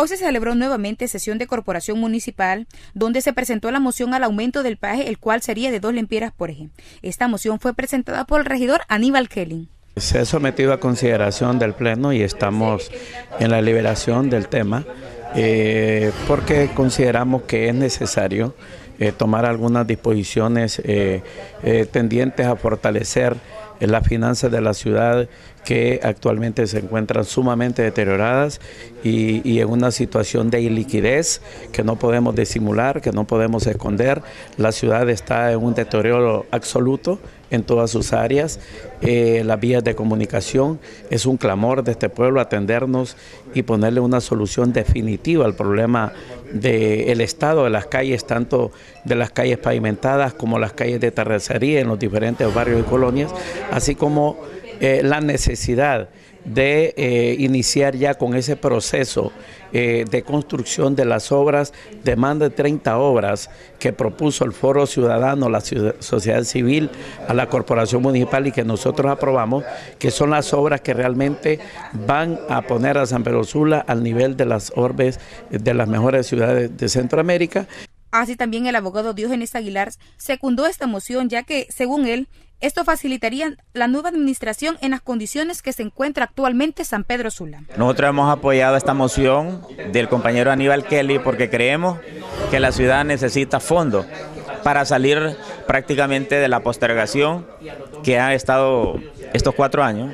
Hoy se celebró nuevamente sesión de corporación municipal, donde se presentó la moción al aumento del peaje, el cual sería de dos lempiras por eje. Esta moción fue presentada por el regidor Aníbal Kelly. Se ha sometido a consideración del Pleno y estamos en la liberación del tema eh, porque consideramos que es necesario eh, tomar algunas disposiciones eh, tendientes a fortalecer las finanzas de la ciudad que actualmente se encuentran sumamente deterioradas y, en una situación de iliquidez que no podemos disimular, que no podemos esconder. La ciudad está en un deterioro absoluto en todas sus áreas. Eh, las vías de comunicación es un clamor de este pueblo atendernos y ponerle una solución definitiva al problema del estado de las calles, tanto de las calles pavimentadas como las calles de terracería en los diferentes barrios y colonias, así como eh, la necesidad de eh, iniciar ya con ese proceso eh, de construcción de las obras, de más de 30 obras que propuso el Foro Ciudadano, la sociedad civil, a la Corporación Municipal y que nosotros aprobamos, que son las obras que realmente van a poner a San Pedro Sula al nivel de las orbes de las mejores ciudades de Centroamérica. Así también el abogado Diógenes Aguilar secundó esta moción ya que, según él, esto facilitaría la nueva administración en las condiciones que se encuentra actualmente San Pedro Sula. Nosotros hemos apoyado esta moción del compañero Aníbal Kelly porque creemos que la ciudad necesita fondos para salir prácticamente de la postergación que ha estado estos cuatro años.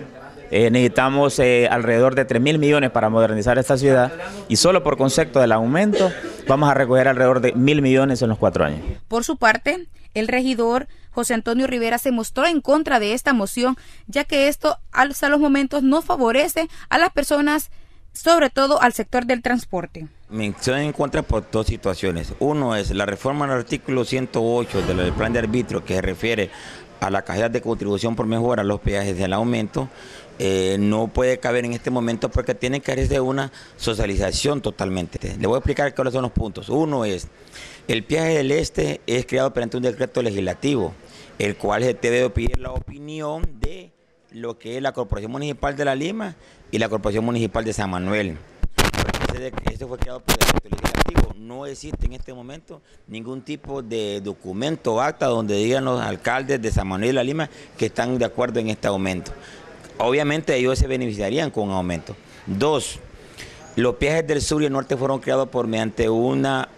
Eh, necesitamos eh, alrededor de 3 mil millones para modernizar esta ciudad y solo por concepto del aumento vamos a recoger alrededor de mil millones en los cuatro años. Por su parte, el regidor José Antonio Rivera se mostró en contra de esta moción, ya que esto hasta los momentos no favorece a las personas, sobre todo al sector del transporte. Me estoy en contra por dos situaciones. Uno es la reforma al artículo 108 del plan de arbitrio que se refiere a la caja de contribución por mejora los peajes del aumento. Eh, no puede caber en este momento porque tiene que hacerse una socialización totalmente. Le voy a explicar cuáles son los puntos. Uno es el viaje del este es creado mediante un decreto legislativo, el cual se debe pedir la opinión de lo que es la Corporación Municipal de La Lima y la Corporación Municipal de San Manuel. Este fue creado por decreto legislativo. No existe en este momento ningún tipo de documento o acta donde digan los alcaldes de San Manuel y La Lima que están de acuerdo en este aumento. Obviamente ellos se beneficiarían con un aumento. Dos, los viajes del sur y el norte fueron creados por mediante una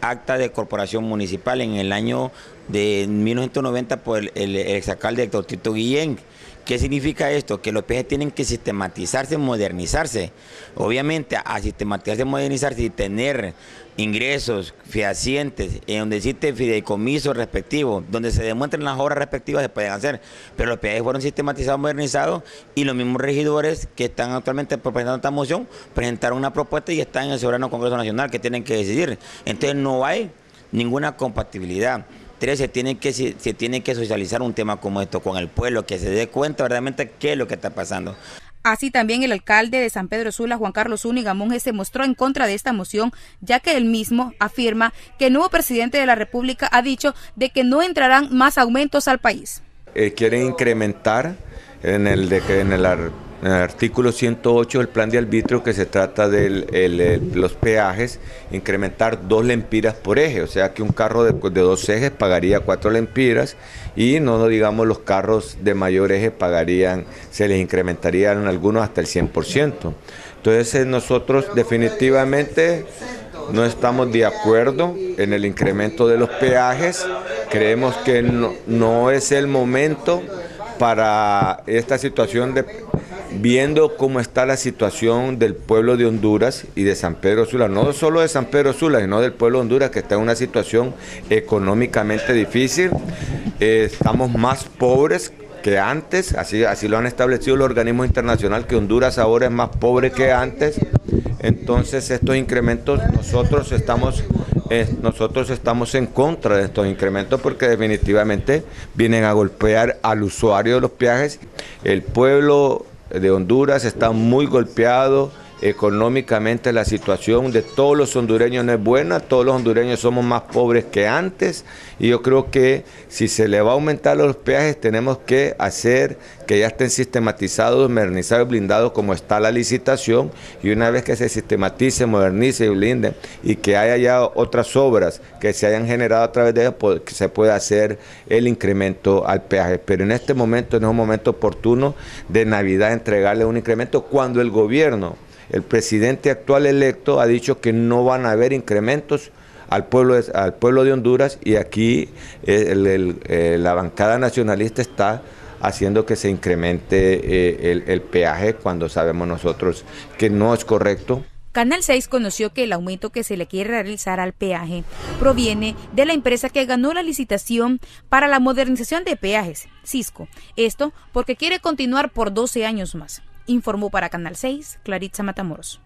acta de corporación municipal en el año de 1990 por el, el, exalcalde Héctor Tito Guillén. ¿Qué significa esto? Que los peajes tienen que sistematizarse, modernizarse. Obviamente, a sistematizarse, modernizarse y tener ingresos fehacientes, en donde existe fideicomiso respectivo, donde se demuestren las obras respectivas, se pueden hacer. Pero los peajes fueron sistematizados, modernizados y los mismos regidores que están actualmente presentando esta moción presentaron una propuesta y están en el Soberano Congreso Nacional que tienen que decidir. Entonces no hay ninguna compatibilidad. Tres, se tiene, que, se, se tiene que socializar un tema como esto con el pueblo, que se dé cuenta verdaderamente qué es lo que está pasando. Así también el alcalde de San Pedro Sula, Juan Carlos Zúñiga Monge, se mostró en contra de esta moción, ya que él mismo afirma que el nuevo presidente de la República ha dicho de que no entrarán más aumentos al país. Eh, quieren incrementar en el, de que en el en el artículo 108 del plan de arbitrio que se trata de los peajes, incrementar dos lempiras por eje, o sea que un carro de, dos ejes pagaría cuatro lempiras y no, digamos los carros de mayor eje pagarían, se les incrementarían algunos hasta el 100%. Entonces eh, nosotros definitivamente no estamos de acuerdo en el incremento de los peajes, creemos que no, no es el momento para esta situación de viendo cómo está la situación del pueblo de Honduras y de San Pedro Sula, no solo de San Pedro Sula, sino del pueblo de Honduras que está en una situación económicamente difícil. Eh, estamos más pobres que antes, así, así lo han establecido los organismos internacionales, que Honduras ahora es más pobre que antes. Entonces estos incrementos nosotros estamos, eh, nosotros estamos en contra de estos incrementos porque definitivamente vienen a golpear al usuario de los peajes. El pueblo de Honduras está muy golpeado económicamente la situación de todos los hondureños no es buena, todos los hondureños somos más pobres que antes y yo creo que si se le va a aumentar los peajes tenemos que hacer que ya estén sistematizados, modernizados, blindados como está la licitación y una vez que se sistematice, modernice y blinde y que haya ya otras obras que se hayan generado a través de ellas, pues, que se pueda hacer el incremento al peaje. Pero en este momento no es un momento oportuno de Navidad entregarle un incremento cuando el gobierno el presidente actual electo ha dicho que no van a haber incrementos al pueblo de, al pueblo de Honduras y aquí eh, eh, la bancada nacionalista está haciendo que se incremente eh, el, peaje cuando sabemos nosotros que no es correcto. Canal 6 conoció que el aumento que se le quiere realizar al peaje proviene de la empresa que ganó la licitación para la modernización de peajes, Cisco. Esto porque quiere continuar por 12 años más informó para Canal 6 Claritza Matamoros.